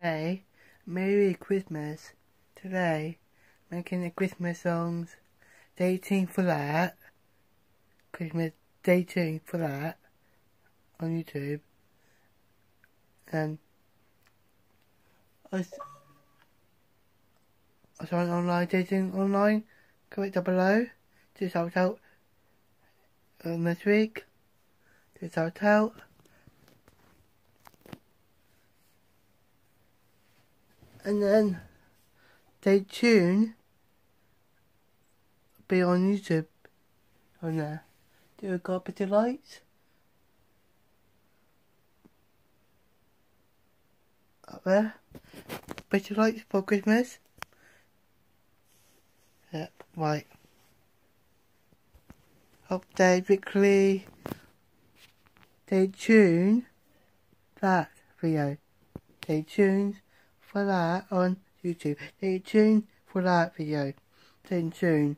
Hey, Merry Christmas. Today, making the Christmas songs. Stay tuned for that. Christmas, stay tuned for that on YouTube. And I I was on online, dating online. Comment down below. To shout out um, this week. To shout out. And then stay tuned. Be on YouTube oh, on there. Do a bit of lights? Up there. Bit of lights for Christmas. Yep, right. Update quickly. Stay tuned. That video. Stay tuned for that on YouTube. Stay tuned for that video. Stay tuned.